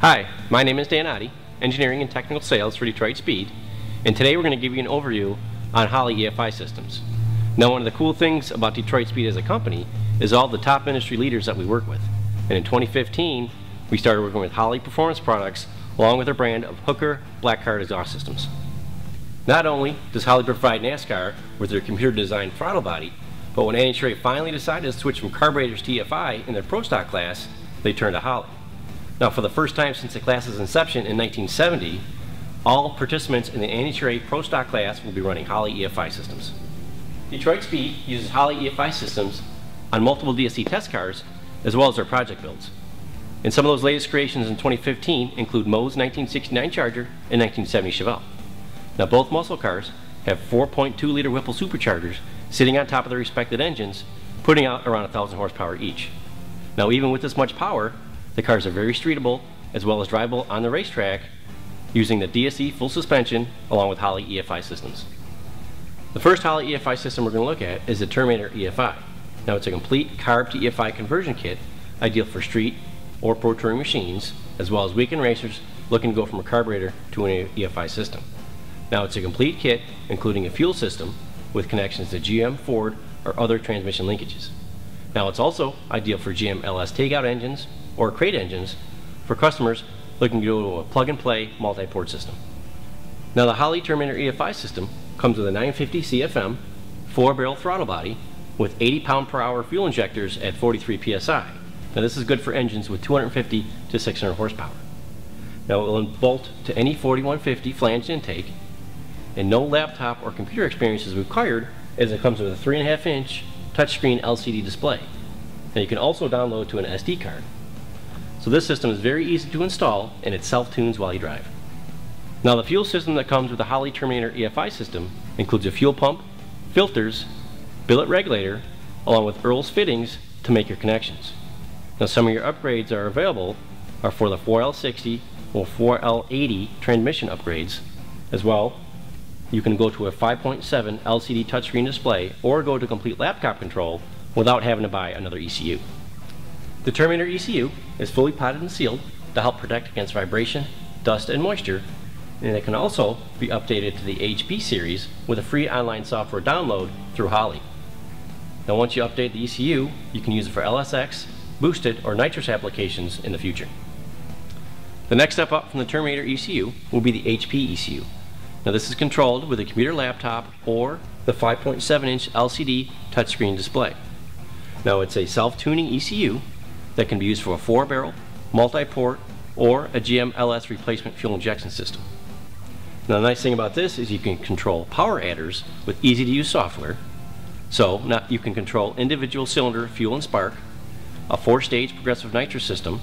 Hi, my name is Dan Oddy, Engineering and Technical Sales for Detroit Speed, and today we're going to give you an overview on Holley EFI systems. Now one of the cool things about Detroit Speed as a company is all the top industry leaders that we work with. And in 2015, we started working with Holley Performance Products along with our brand of Hooker Blackheart exhaust systems. Not only does Holley provide NASCAR with their computer designed throttle body, but when NHRA finally decided to switch from carburetors to EFI in their Pro Stock class, they turned to Holley. Now, for the first time since the class's inception in 1970, all participants in the NHRA Pro Stock class will be running Holley EFI systems. Detroit Speed uses Holley EFI systems on multiple DSE test cars as well as their project builds. And some of those latest creations in 2015 include Moe's 1969 Charger and 1970 Chevelle. Now both muscle cars have 4.2 liter Whipple superchargers sitting on top of their respective engines, putting out around 1,000 horsepower each. Now even with this much power, the cars are very streetable as well as drivable on the racetrack using the DSE full suspension along with Holley EFI systems. The first Holley EFI system we're going to look at is the Terminator EFI. Now it's a complete carb to EFI conversion kit ideal for street or pro touring machines as well as weekend racers looking to go from a carburetor to an EFI system. Now it's a complete kit including a fuel system with connections to GM, Ford, or other transmission linkages. Now it's also ideal for GM LS takeout engines or crate engines for customers looking to go to a plug-and-play multi-port system. Now the Holley Terminator EFI system comes with a 950 CFM, four-barrel throttle body with 80 pound per hour fuel injectors at 43 psi. Now this is good for engines with 250 to 600 horsepower. Now it will bolt to any 4150 flange intake and no laptop or computer experience is required as it comes with a 3.5 inch touchscreen LCD display. Now you can also download to an SD card. So this system is very easy to install and it self-tunes while you drive. Now the fuel system that comes with the Holley Terminator EFI system includes a fuel pump, filters, billet regulator, along with Earl's fittings to make your connections. Now some of your upgrades are available are for the 4L60 or 4L80 transmission upgrades. As well, you can go to a 5.7 LCD touchscreen display or go to complete laptop control without having to buy another ECU. The Terminator ECU is fully potted and sealed to help protect against vibration, dust, and moisture, and it can also be updated to the HP series with a free online software download through Holley. Now once you update the ECU, you can use it for LSX, boosted, or nitrous applications in the future. The next step up from the Terminator ECU will be the HP ECU. Now this is controlled with a computer laptop or the 5.7 inch LCD touchscreen display. Now it's a self-tuning ECU that can be used for a four barrel, multi-port, or a GM LS replacement fuel injection system. Now the nice thing about this is you can control power adders with easy to use software. So now you can control individual cylinder fuel and spark, a four stage progressive nitrous system,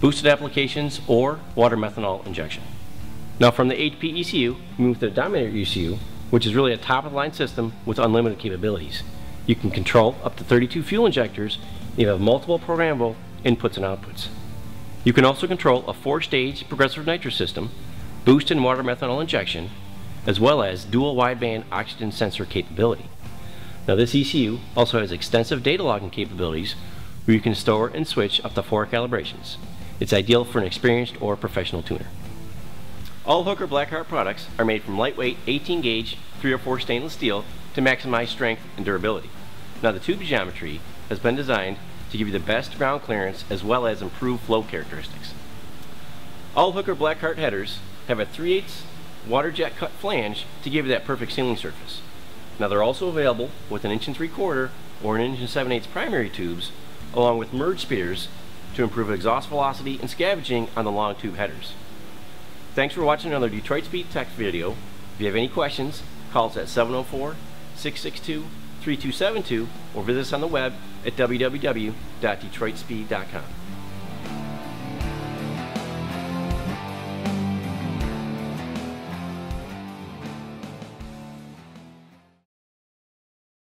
boosted applications, or water methanol injection. Now from the HP ECU, we move to the Dominator ECU, which is really a top of the line system with unlimited capabilities. You can control up to 32 fuel injectors, you have multiple programmable inputs and outputs. You can also control a four-stage progressive nitrous system, boost and water methanol injection, as well as dual wideband oxygen sensor capability. Now this ECU also has extensive data logging capabilities where you can store and switch up to four calibrations. It's ideal for an experienced or professional tuner. All Hooker Blackheart products are made from lightweight 18 gauge 304 stainless steel to maximize strength and durability. Now the tube geometry has been designed to give you the best ground clearance as well as improved flow characteristics. All Hooker Blackheart headers have a 3 8 water jet cut flange to give you that perfect sealing surface. Now they're also available with an inch and 3 quarter or an inch and 7 8 primary tubes along with merge spears to improve exhaust velocity and scavenging on the long tube headers. Thanks for watching another Detroit Speed Tech video. If you have any questions, call us at 704 662 3272 or visit us on the web at www.detroitspeed.com.